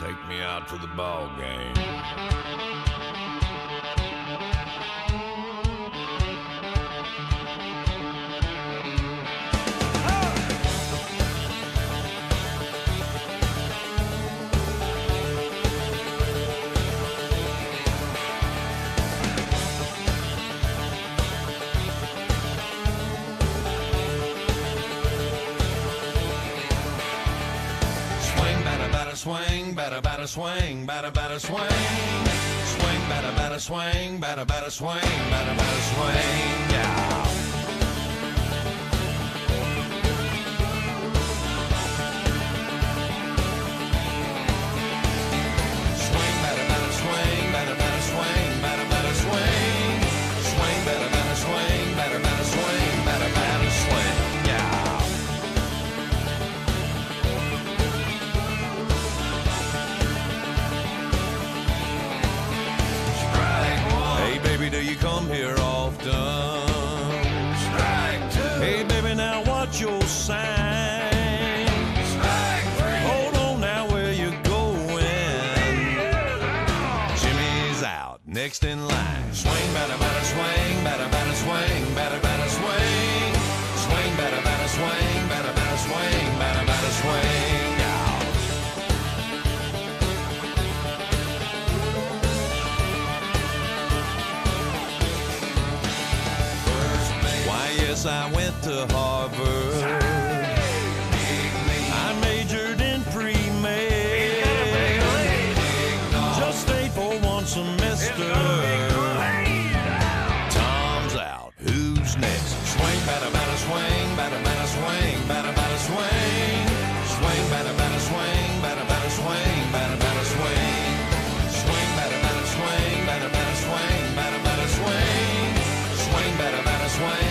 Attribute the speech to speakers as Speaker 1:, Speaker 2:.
Speaker 1: Take me out to the ball game. Swing, batter, batter, swing, batter, batter, swing. Swing, batter, batter, swing, batter, batter, swing, batter, batter, swing. You come here often? Strike two. Hey, baby, now watch your sign. Strike three. Hold on now, where you going? Jimmy's out, next in line. Swing, batter, batter, swing, batter, batter, swing, batter, batter, Yes, I went to Harvard. I majored in pre-med. Just stayed for one semester. Tom's out. Who's next? Swing, batter, batter, swing, batter, batter, swing, batter, batter, swing. Swing, batter, batter, swing, batter, batter, swing, batter, batter, swing. Swing, batter, batter, swing, batter, batter, swing, batter, batter, swing. Swing, batter, batter, swing.